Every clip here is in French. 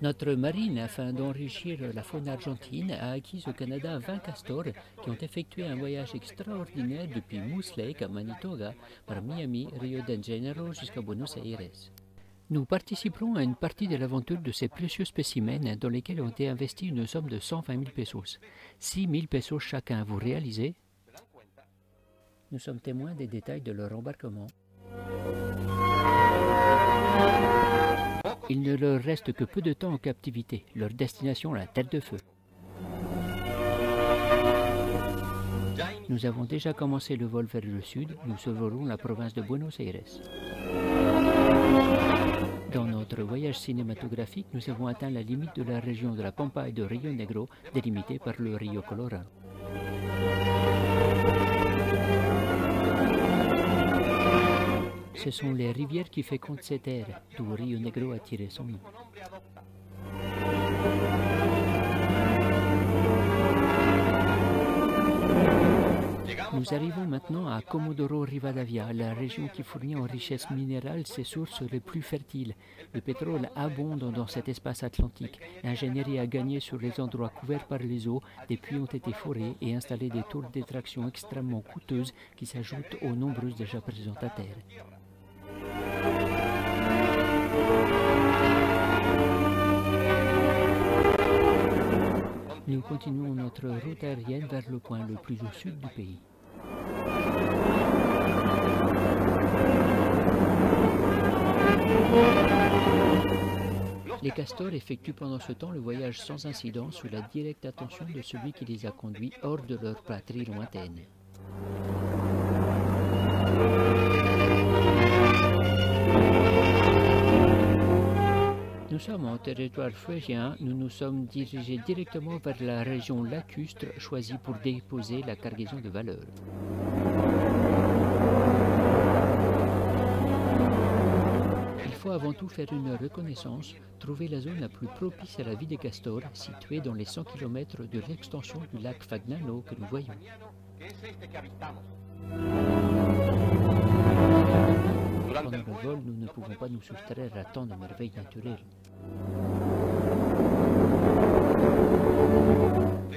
Notre marine, afin d'enrichir la faune argentine, a acquis au Canada 20 castors qui ont effectué un voyage extraordinaire depuis Moose Lake à Manitoba par Miami, Rio de Janeiro jusqu'à Buenos Aires. Nous participerons à une partie de l'aventure de ces précieux spécimens dans lesquels ont été investis une somme de 120 000 pesos. 6 000 pesos chacun, vous réalisez? Nous sommes témoins des détails de leur embarquement. Il ne leur reste que peu de temps en captivité. Leur destination, la tête de feu. Nous avons déjà commencé le vol vers le sud. Nous sauverons la province de Buenos Aires. Dans notre voyage cinématographique, nous avons atteint la limite de la région de la Pampa et de Rio Negro, délimitée par le Rio Colorado. Ce sont les rivières qui fécondent ces terres, d'où Rio Negro a tiré son nom. Nous arrivons maintenant à Comodoro Rivadavia, la région qui fournit en richesse minérale ses sources les plus fertiles. Le pétrole abonde dans cet espace atlantique. L'ingénierie a gagné sur les endroits couverts par les eaux, des puits ont été forés et installés des tours d'extraction extrêmement coûteuses qui s'ajoutent aux nombreuses déjà présentes à terre. Continuons notre route aérienne vers le point le plus au sud du pays. Les castors effectuent pendant ce temps le voyage sans incident sous la directe attention de celui qui les a conduits hors de leur patrie lointaine. Nous sommes en territoire phrygien, nous nous sommes dirigés directement vers la région lacustre choisie pour déposer la cargaison de valeur. Il faut avant tout faire une reconnaissance, trouver la zone la plus propice à la vie des castors, située dans les 100 km de l'extension du lac Fagnano que nous voyons. Pendant le vol, nous ne pouvons pas nous soustraire à tant de merveilles naturelles.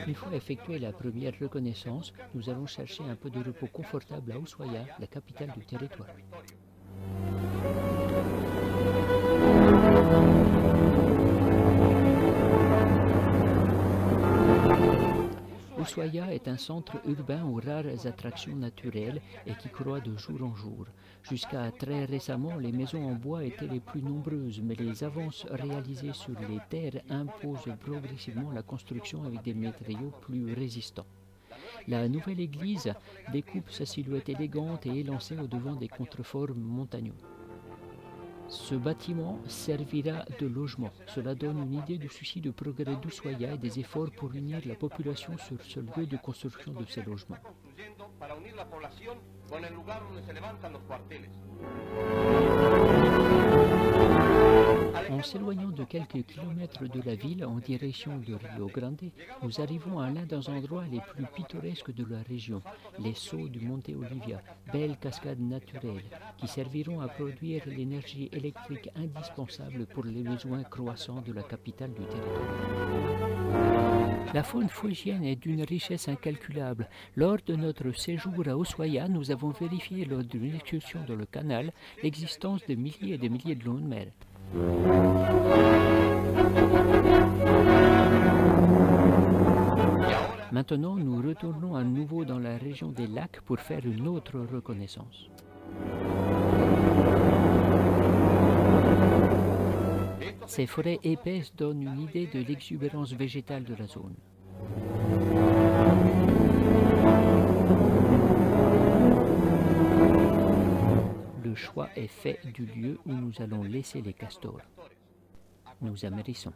Une fois effectué la première reconnaissance, nous allons chercher un peu de repos confortable à Ushuaia, la capitale du territoire. Ushuaia est un centre urbain aux rares attractions naturelles et qui croît de jour en jour. Jusqu'à très récemment, les maisons en bois étaient les plus nombreuses, mais les avances réalisées sur les terres imposent progressivement la construction avec des matériaux plus résistants. La nouvelle église découpe sa silhouette élégante et élancée au devant des contreforts montagneux. Ce bâtiment servira de logement. Cela donne une idée du souci de progrès d'Ushuaia et des efforts pour unir la population sur ce lieu de construction de ces logements. En s'éloignant de quelques kilomètres de la ville en direction de Rio Grande, nous arrivons à l'un des endroits les plus pittoresques de la région, les sauts du Monte Olivia, belles cascades naturelles qui serviront à produire l'énergie électrique indispensable pour les besoins croissants de la capitale du territoire. La faune phrygienne est d'une richesse incalculable. Lors de notre séjour à Ushuaia, nous avons vérifié lors d'une excursion dans le canal l'existence de milliers et de milliers de longs de mer. Maintenant, nous retournons à nouveau dans la région des lacs pour faire une autre reconnaissance. Ces forêts épaisses donnent une idée de l'exubérance végétale de la zone. Est fait du lieu où nous allons laisser les castors. Nous amérissons.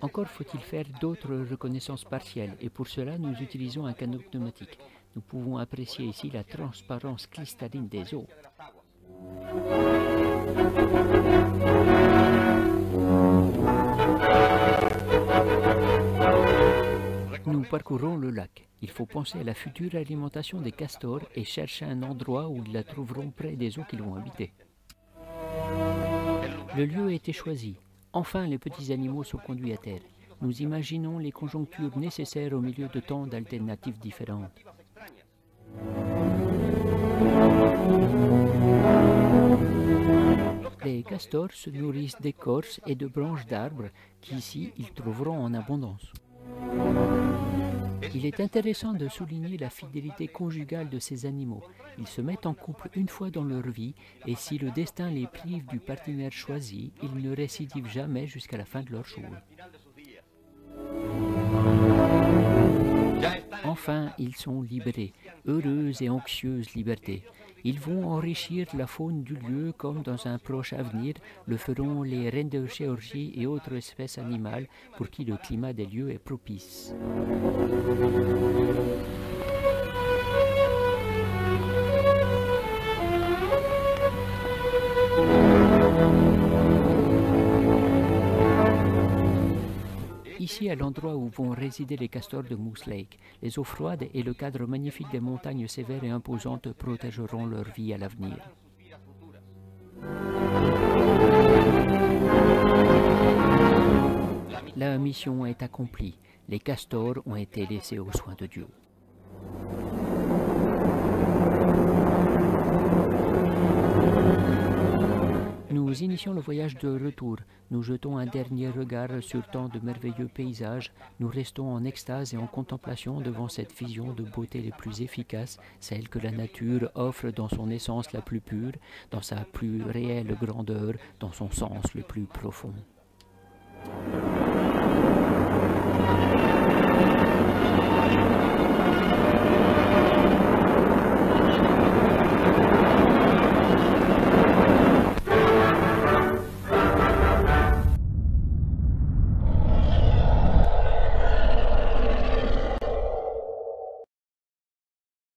Encore faut-il faire d'autres reconnaissances partielles et pour cela nous utilisons un canot pneumatique. Nous pouvons apprécier ici la transparence cristalline des eaux. Parcourons le lac. Il faut penser à la future alimentation des castors et chercher un endroit où ils la trouveront près des eaux qu'ils vont habiter. Le lieu a été choisi. Enfin, les petits animaux sont conduits à terre. Nous imaginons les conjonctures nécessaires au milieu de tant d'alternatives différentes. Les castors se nourrissent d'écorces et de branches d'arbres qu'ici ils trouveront en abondance. Il est intéressant de souligner la fidélité conjugale de ces animaux. Ils se mettent en couple une fois dans leur vie et si le destin les prive du partenaire choisi, ils ne récidivent jamais jusqu'à la fin de leur jour. Enfin, ils sont libérés, heureuse et anxieuse liberté. Ils vont enrichir la faune du lieu comme dans un proche avenir le feront les reines de Géorgie et autres espèces animales pour qui le climat des lieux est propice. Ici, à l'endroit où vont résider les castors de Moose Lake, les eaux froides et le cadre magnifique des montagnes sévères et imposantes protégeront leur vie à l'avenir. La mission est accomplie. Les castors ont été laissés aux soins de Dieu. Nous initions le voyage de retour. Nous jetons un dernier regard sur tant de merveilleux paysages. Nous restons en extase et en contemplation devant cette vision de beauté les plus efficaces, celle que la nature offre dans son essence la plus pure, dans sa plus réelle grandeur, dans son sens le plus profond.